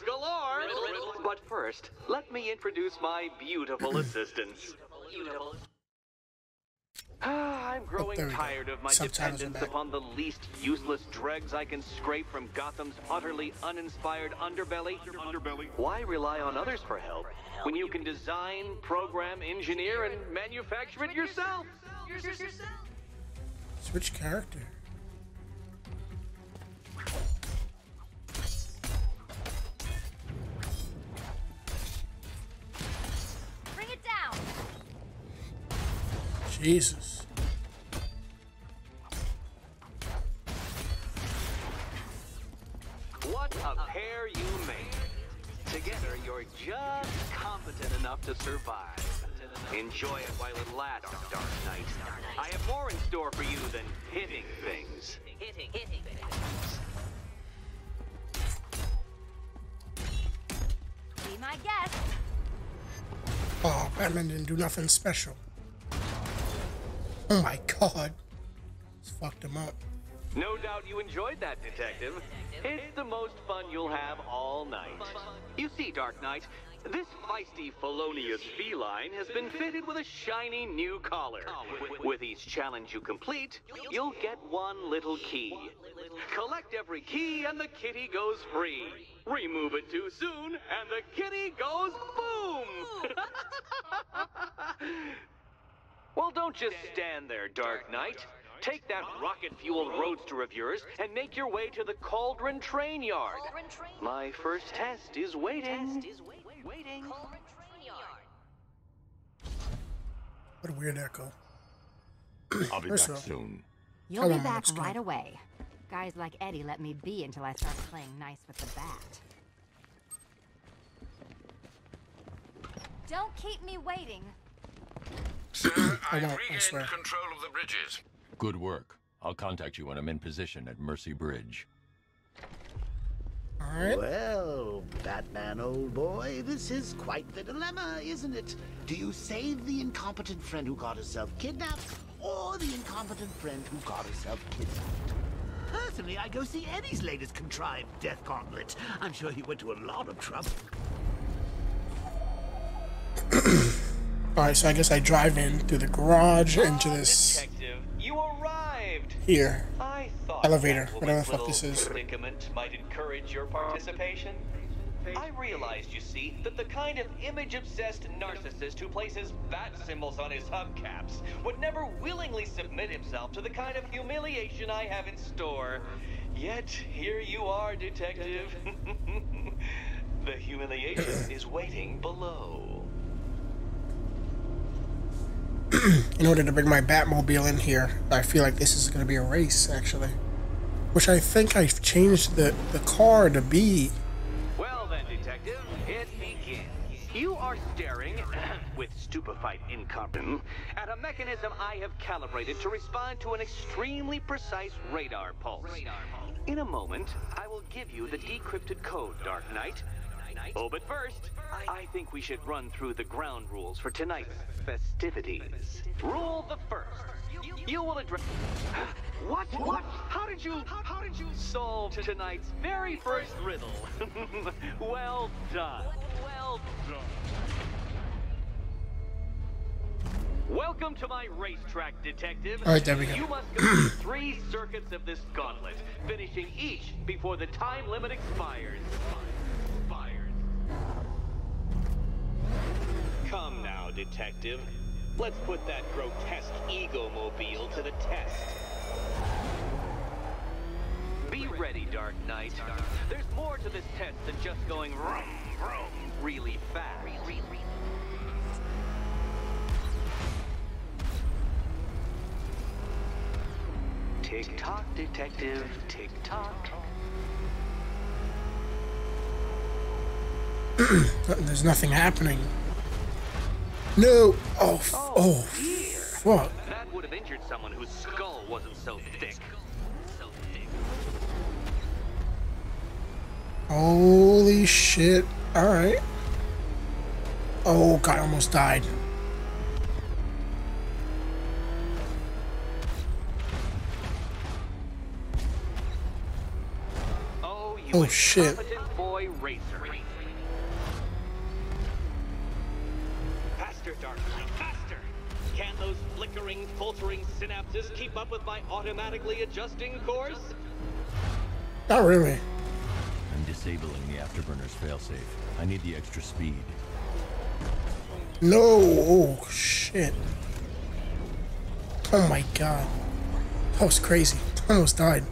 riddles galore. But first, let me introduce my beautiful assistants. Ah, I'm growing there we go. tired of my Subtitles dependence upon the least useless dregs I can scrape from Gotham's utterly uninspired underbelly. Underbelly. Why rely on others for help when you can design, program, engineer, and manufacture it yourself? Switch character. Jesus. What a pair you made. Together, you're just competent enough to survive. Enjoy it while it lasts, Dark Knight. I have more in store for you than hitting things. Hitting, hitting. Be my guest. Oh, Batman didn't do nothing special. Oh my god. It's fucked him up. No doubt you enjoyed that, Detective. It's the most fun you'll have all night. You see, Dark Knight, this feisty felonious feline has been fitted with a shiny new collar. With each challenge you complete, you'll get one little key. Collect every key and the kitty goes free. Remove it too soon and the kitty goes boom! Well, don't just stand there, Dark Knight. Take that rocket-fueled roadster of yours and make your way to the Cauldron Train Yard. My first test is waiting. Test is wait, waiting. Cauldron Train Yard. What a weird echo. I'll be back off- soon. You'll Come be back let's go. right away. Guys like Eddie let me be until I start playing nice with the bat. Don't keep me waiting. Sir, I I've won't, I swear. control of the bridges. Good work. I'll contact you when I'm in position at Mercy Bridge. Alright. Well, Batman, old boy, this is quite the dilemma, isn't it? Do you save the incompetent friend who got herself kidnapped, or the incompetent friend who got herself kidnapped? Personally, I go see Eddie's latest contrived death gauntlet. I'm sure he went to a lot of trouble. Alright, so I guess I drive in through the garage into this Detective, you arrived. here. I thought Elevator, whatever the fuck this is. might encourage your participation. I realized, you see, that the kind of image-obsessed narcissist who places bat symbols on his hubcaps would never willingly submit himself to the kind of humiliation I have in store. Yet, here you are, Detective. the humiliation is waiting below. In order to bring my Batmobile in here, I feel like this is going to be a race, actually. Which I think I've changed the, the car to be. Well then, Detective, it begins. You are staring, with stupefied incompetence, at a mechanism I have calibrated to respond to an extremely precise radar pulse. In a moment, I will give you the decrypted code, Dark Knight. Oh, but first, I think we should run through the ground rules for tonight's festivities. Rule the first. You will address. What? What? How did you? How did you solve tonight's very first riddle? well done. Well done. Welcome to my racetrack, detective. All right, there we go. You must go through three circuits of this gauntlet, finishing each before the time limit expires. Expires. Come now, detective. Let's put that grotesque ego-mobile to the test. Be ready, Dark Knight. There's more to this test than just going vroom, vroom really fast. Tick tock, detective. Tick tock. There's nothing happening. No! Oh, f- oh, oh fuck. That would have injured someone whose skull wasn't so thick. So thick. Holy shit. Alright. Oh, God, I almost died. Oh, Oh, shit. Faltering synapses keep up with my automatically adjusting course? Not really. I'm disabling the afterburner's failsafe. I need the extra speed. No. Oh, shit. Oh my god. That was crazy. I almost died.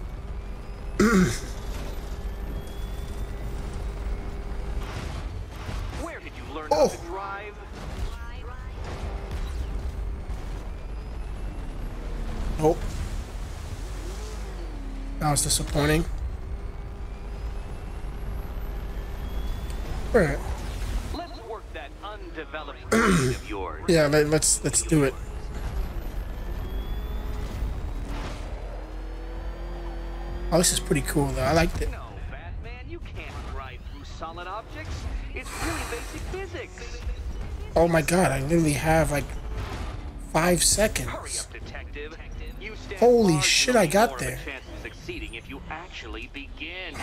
Where did you learn Oh. That was disappointing. Alright. Let's work that undeveloped of yours. Yeah, let, let's let's do it. Oh, this is pretty cool though. I liked it. No, Batman, you can't drive through solid objects. It's really basic physics. Oh my god, I literally have like five seconds. up. Holy shit, I got there. Succeeding if you actually begin.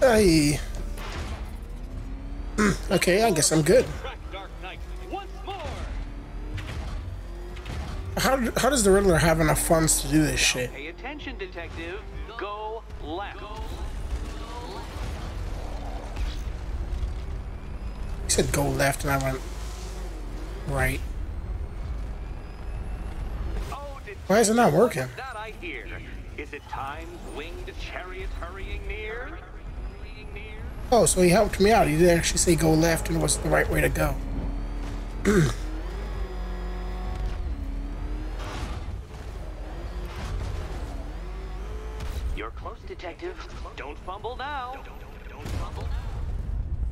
Hey. Mm, okay, I guess I'm good. Crack Dark Knight once more. How, how does the Riddler have enough funds to do this shit? Pay attention, detective. Go left. He said go left and I went right. Oh, Why is it not working? That I hear. Is it time's winged chariot hurrying near? Oh, so he helped me out. He didn't actually say go left and was the right way to go. You're close, detective. Don't fumble now.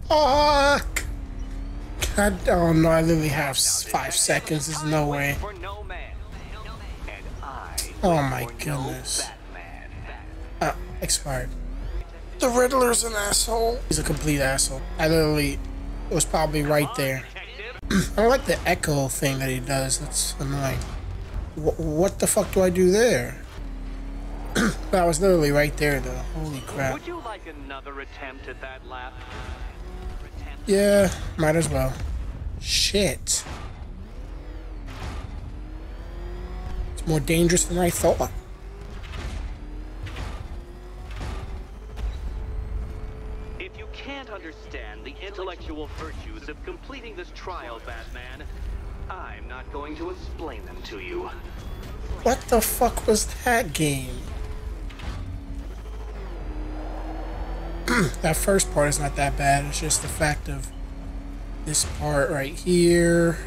Fuck! God, oh no, I literally have five seconds. There's no way. Oh my goodness. Uh, expired. The Riddler's an asshole. He's a complete asshole. I literally it was probably right there. I like the echo thing that he does. That's annoying. Wh- what the fuck do I do there? I was literally right there though. Holy crap. would you like another attempt at that lap? Yeah, might as well. Shit. It's more dangerous than I thought. If you can't understand the intellectual virtues of completing this trial, Batman, I'm not going to explain them to you. What the fuck was that game? that first part is not that bad. It's just the fact of this part right here.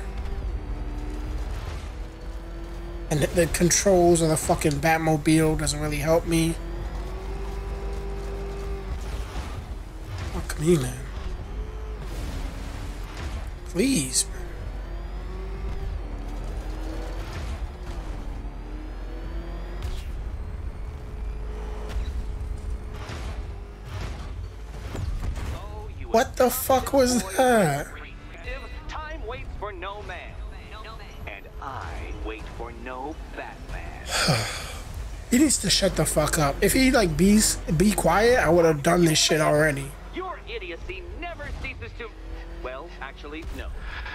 And the, controls of the fucking Batmobile doesn't really help me. Fuck me, man. Please, What the fuck was that? He needs to shut the fuck up. If he like be be quiet, I would have done this shit already. Your idiocy never ceases to. Well, actually, no.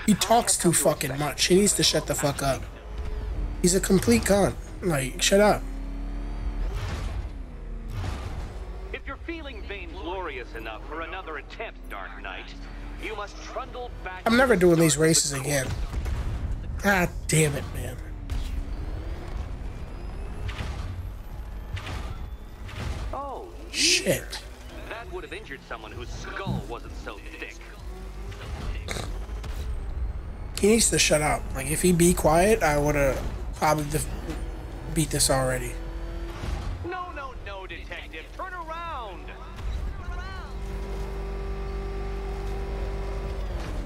He talks too fucking much. He needs to shut the fuck up. He's a complete cunt. Like, shut up. If you're feeling vainglorious enough for another attempt, Dark Knight, you must trundle back. I'm never doing these races again. God damn it, man. Shit. that would have injured someone whose skull wasn't so thick. He needs to shut up. Like, if he be quiet, I would have probably def- beat this already. No, no, no, detective. Turn around.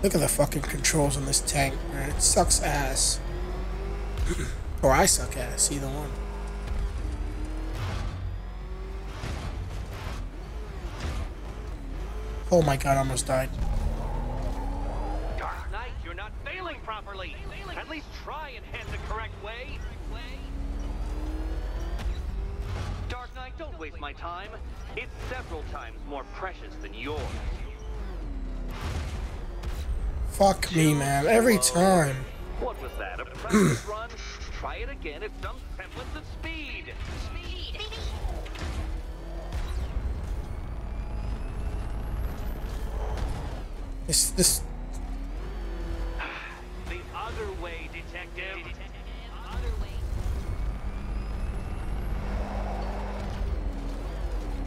Look at the fucking controls on this tank, man. It sucks ass. or I suck ass, either one. Oh my god, I almost died. Dark Knight, you're not failing properly. At least try and head the correct way. Dark Dark Knight, don't waste my time. It's several times more precious than yours. Fuck me, man. Every time. What was that? A practice run? Try it again at some semblance of speed. Speed. This, this, The other way, detective.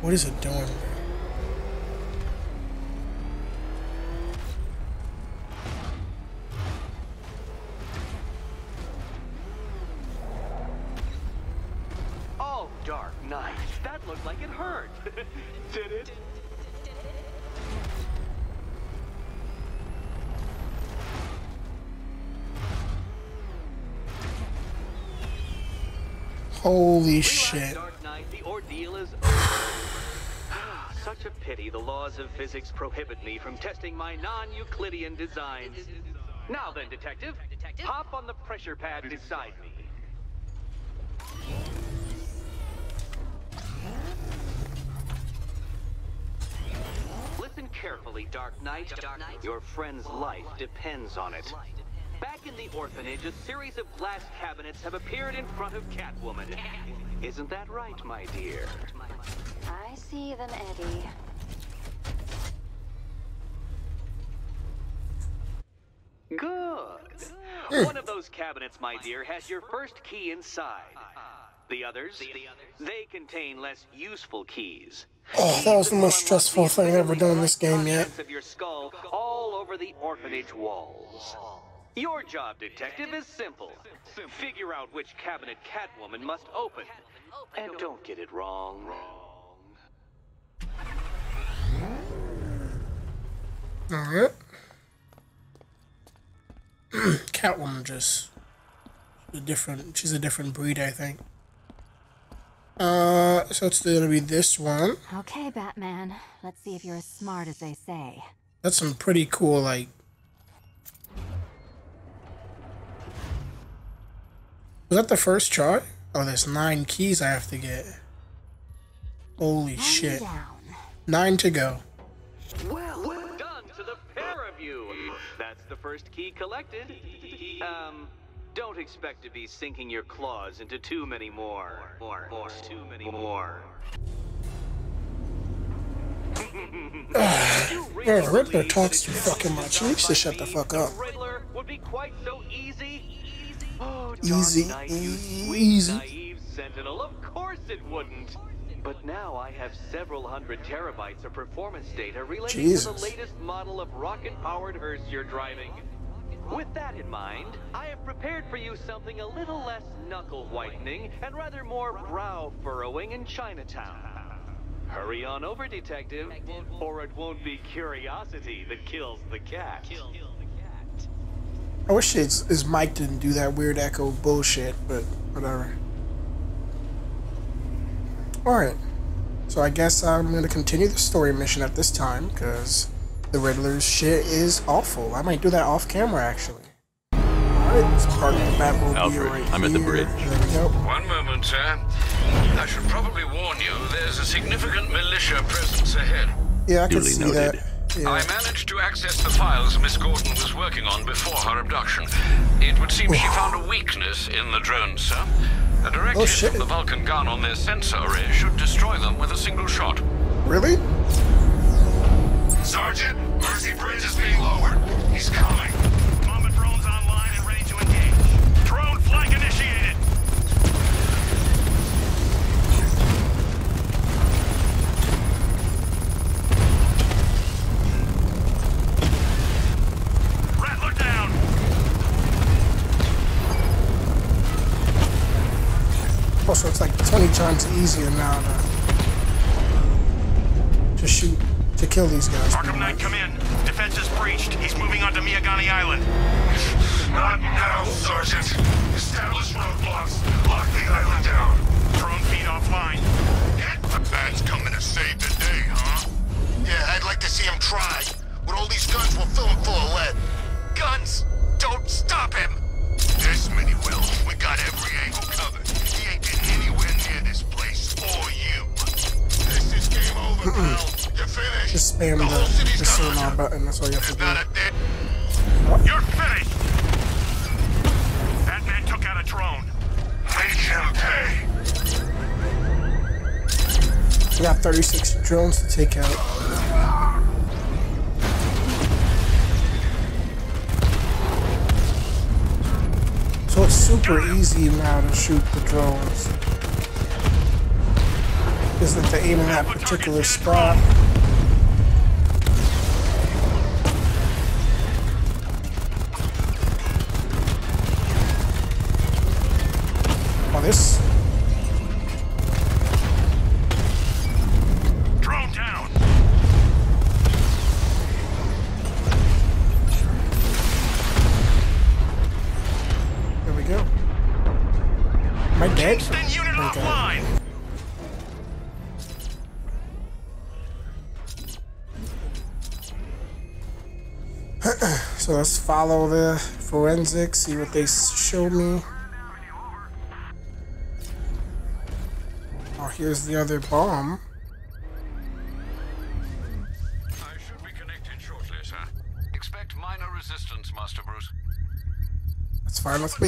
what is it doing? Oh, Dark Knight. That looked like it hurt. Did it? Holy shit. Dark The ordeal is. Such a pity the laws of physics prohibit me from testing my non-Euclidean designs. Now then, detective, hop on the pressure pad beside me. Listen carefully, Dark Knight. Your friend's life depends on it. Back in the orphanage, a series of glass cabinets have appeared in front of Catwoman. Isn't that right, my dear? I see them, Eddie. Good. Eh. One of those cabinets, my dear, has your first key inside. The others, they contain less useful keys. Oh, that was the most stressful thing I've ever done in this game yet. Of your skull all over the orphanage walls. Your job, detective, is simple. Figure out which cabinet Catwoman must open. And don't get it wrong. Alright. Catwoman just a different she's a different breed, I think. Uh so it's gonna be this one. Okay, Batman. Let's see if you're as smart as they say. That's some pretty cool like Was that the first try? Oh, there's nine keys I have to get. Holy Hand shit. down. Nine to go. Well, done to the pair of you. That's the first key collected. Um, don't expect to be sinking your claws into too many more. More, more, too many more. Yeah, Riddler talks too fucking much. He needs to shut the fuck up. Riddler would be quite so easy. Oh, Dark Easy, Knight, easy. naive sentinel. Of course it wouldn't. But now I have several hundred terabytes of performance data relating to the latest model of rocket-powered hearse you're driving. With that in mind, I have prepared for you something a little less knuckle whitening and rather more brow furrowing in Chinatown. Hurry on over, detective, or it won't be curiosity that kills the cat. I wish his, his mic didn't do that weird echo bullshit, but whatever. Alright. So I guess I'm gonna continue the story mission at this time, because the Riddler's shit is awful. I might do that off camera, actually. Alright, let's park the Batmobile Alfred, right I'm at the bridge. There we go. One moment, sir. I should probably warn you, there's a significant militia presence ahead. Yeah, I can see noted. that. Yeah. I managed to access the files Miss Gordon was working on before her abduction. It would seem she found a weakness in the drones, sir. A direct Oh, hit shit. from the Vulcan gun on their sensor array should destroy them with a single shot. Really? Sergeant, Mercy Bridge is being lowered. He's coming. Also, it's like 20 times easier now to, to shoot, to kill these guys. Arkham Knight, come in. Defense is breached. He's moving onto Miyagani Island. Not now, Sergeant. Establish roadblocks. Lock the island down. Drone feed offline. The bad's coming to save the day, huh? Yeah, I'd like to see him try. With all these guns, we'll fill him full of lead. Guns! Don't stop him! This many will. We got every angle covered. Just spam the the, the sonar button. That's all you have to do. You're finished! That man took out a drone. Make him pay. We got 36 drones to take out. So it's super easy now to shoot the drones. Just have to aim in that particular spot. On this Drone down! There we go. Am I dead? Kingston unit oh Okay. offline! So let's follow the forensics, see what they show me. Oh, here's the other bomb. I should be connected shortly, sir. Expect minor resistance, Master Bruce. That's fine with me.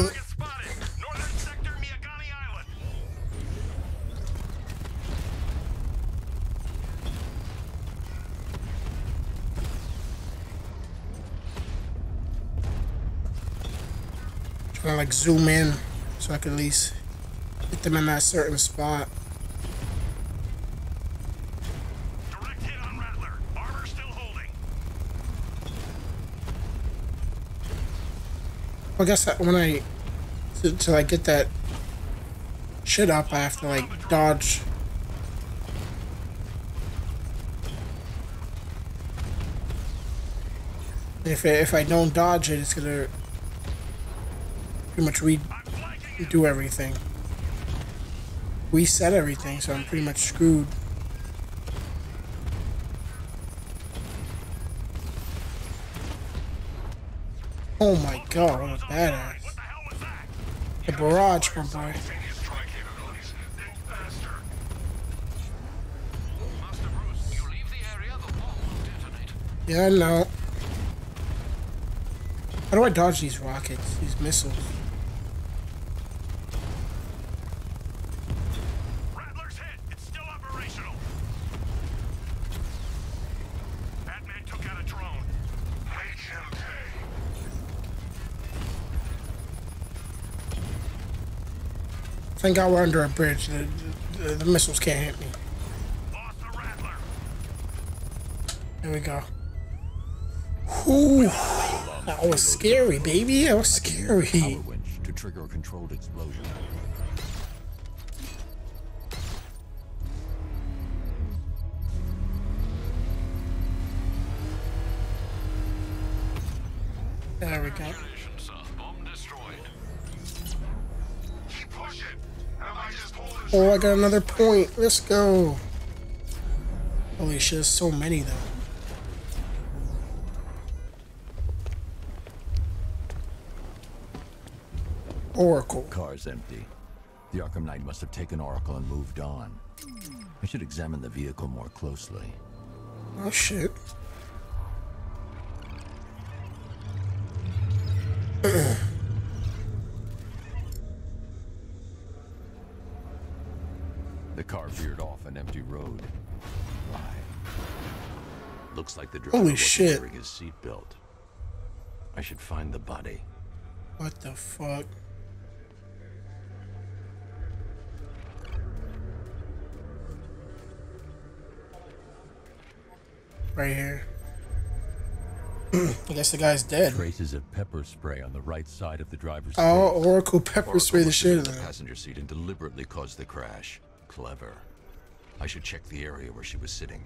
Trying to like zoom in so I can at least hit them in that certain spot. Direct hit on Rattler. Armor still holding. I guess that when I to, to like get that shit up, I have to like dodge. If I, if I don't dodge it, it's gonna pretty much you. do everything. We Reset everything, so I'm pretty much screwed. Oh my god, what a badass. The barrage, my boy. Yeah, I know. How do I dodge these rockets, these missiles? Rattler's hit. It's still operational. Batman took out a drone. Make him pay. Thank God we're under a bridge. The, the, the missiles can't hit me. Lost the Rattler. There we go. Ooh, that was scary, baby. That was scary. To trigger a controlled explosion. There we go. Oh, I got another point. Let's go. Holy shit, there's so many though. Oracle. Car's empty. The Arkham Knight must have taken Oracle and moved on. I should examine the vehicle more closely. Oh shit. The car veered off an empty road. Why? Looks like the driver Holy shit. wearing his seatbelt. I should find the body. What the fuck? Right here. I guess the guy's dead. Traces of pepper spray on the right side of the driver's Oh. Oracle pepper Oracle spray the must have been shit out the of passenger seat and deliberately caused the crash. Clever. I should check the area where she was sitting.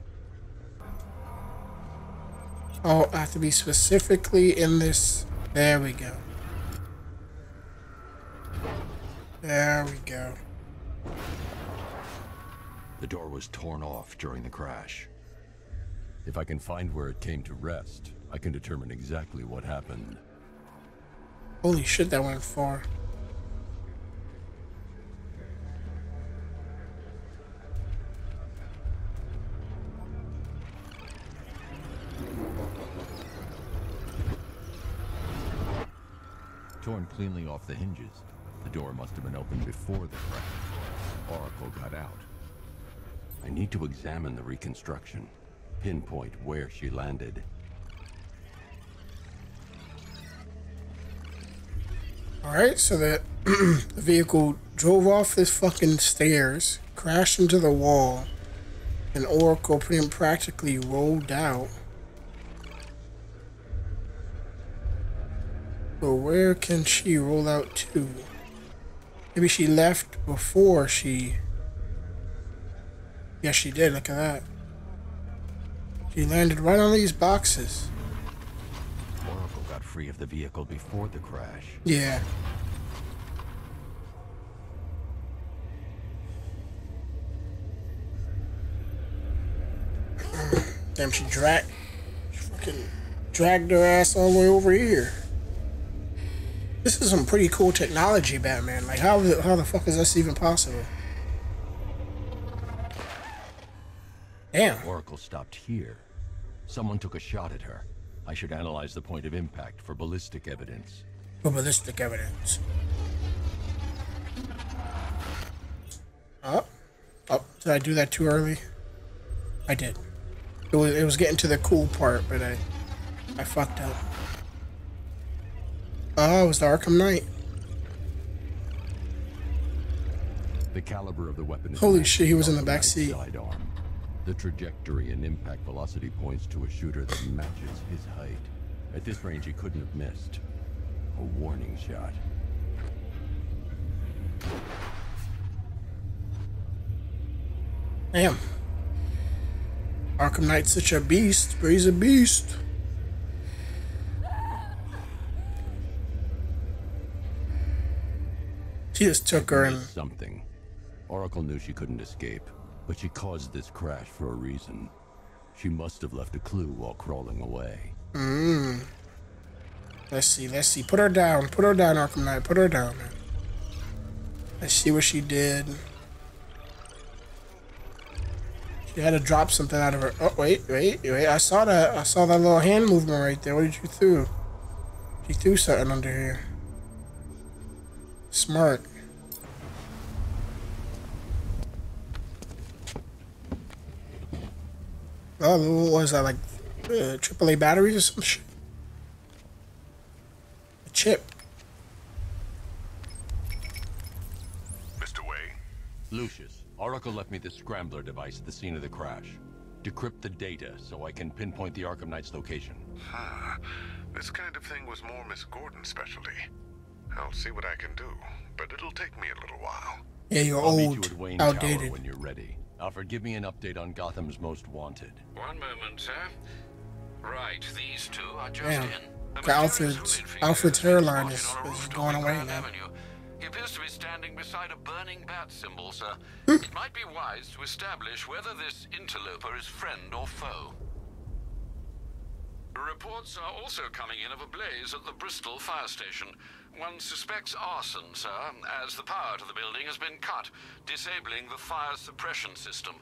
Oh, I have to be specifically in this. There we go. There we go. The door was torn off during the crash. If I can find where it came to rest, I can determine exactly what happened. Holy shit, that went far. Cleanly off the hinges. The door must have been opened before the crash. Oracle got out. I need to examine the reconstruction, pinpoint where she landed. Alright, so that the vehicle drove off this fucking stairs, crashed into the wall, and Oracle pretty practically rolled out. So where can she roll out to? Maybe she left before she... Yes, she did. Look at that. She landed right on these boxes. Oracle got free of the vehicle before the crash. Yeah. Damn, she dragged, she fucking dragged her ass all the way over here. This is some pretty cool technology, Batman. Like, how the, how the fuck is this even possible? Damn. Oracle stopped here. Someone took a shot at her. I should analyze the point of impact for ballistic evidence. For ballistic evidence. Oh. Oh, did I do that too early? I did. It was, it was getting to the cool part, but I I fucked up. Oh, it was the Arkham Knight. The caliber of the weapon Holy shit, he was in the back seat. Sidearm. The trajectory and impact velocity points to a shooter that matches his height. At this range, he couldn't have missed. A warning shot. Damn. Arkham Knight's such a beast, but he's a beast. She just took her and something. Oracle knew she couldn't escape, but she caused this crash for a reason. She must have left a clue while crawling away. Mm. Let's see, let's see. Put her down. Put her down, Arkham Knight. Put her down, man. Let's see what she did. She had to drop something out of her. Oh, wait, wait, wait. I saw that. I saw that little hand movement right there. What did you throw? She threw something under here. Smart. Oh, what was that, like uh, AAA batteries or some shit? A chip. Mr. Way, Lucius, Oracle left me the scrambler device at the scene of the crash. Decrypt the data so I can pinpoint the Arkham Knight's location. ah, this kind of thing was more Miss Gordon's specialty. I'll see what I can do, but it'll take me a little while. Yeah, you're I'll meet you old, at Wayne Tower outdated. when you're ready. Alfred, give me an update on Gotham's Most Wanted. One moment, sir. Right, these two are just Damn. in. A Look, Alfred's- Alfred's is hairline is- is going away now. Avenue. He appears to be standing beside a burning bat symbol, sir. It might be wise to establish whether this interloper is friend or foe. Reports are also coming in of a blaze at the Bristol fire station. One suspects arson, sir, as the power to the building has been cut, disabling the fire suppression system.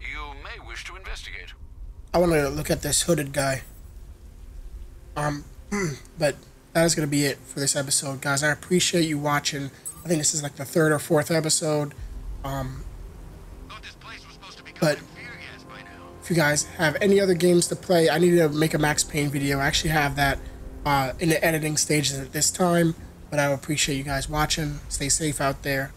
You may wish to investigate. I want to look at this hooded guy. Um, but that is going to be it for this episode, guys. I appreciate you watching. I think this is like the third or fourth episode. Um, but if you guys have any other games to play, I need to make a Max Payne video. I actually have that uh, in the editing stages at this time. But I appreciate you guys watching. Stay safe out there.